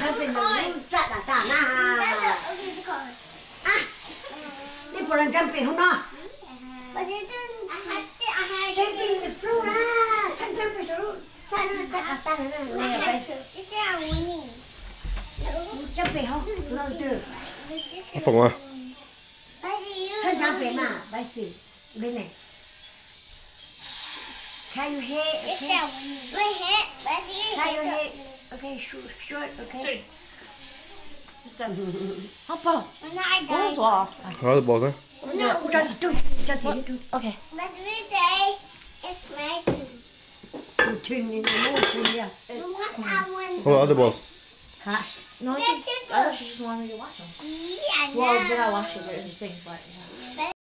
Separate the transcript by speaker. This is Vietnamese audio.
Speaker 1: Không có tình hình chặt là tả na. À, đi bộ lần trăm tiền không nó. Jumping the floor à, chân chân phải chỗ. Sao nó chặt là tả na. Nè phải trăm tiền không? Nó từ.
Speaker 2: Phụng à
Speaker 1: Chân trăm tiền mà, bác sĩ. Bên này. Can you hear? Okay. Can you hear? Okay, short, short, okay. 아빠, 너무 좋아.
Speaker 2: Đó bỏ ra
Speaker 1: 저, 저 뒤쪽, 저 뒤쪽.
Speaker 3: Okay.
Speaker 4: But today, it's my turn.
Speaker 1: 뒷니 너무 뒷이야.
Speaker 4: What I want.
Speaker 2: Hold the other balls
Speaker 1: 하.
Speaker 3: No, I think I thought she just wanted me to watch them.
Speaker 4: Yeah,
Speaker 3: Well, then I
Speaker 4: no.
Speaker 3: watched it, but it was the thing, but yeah.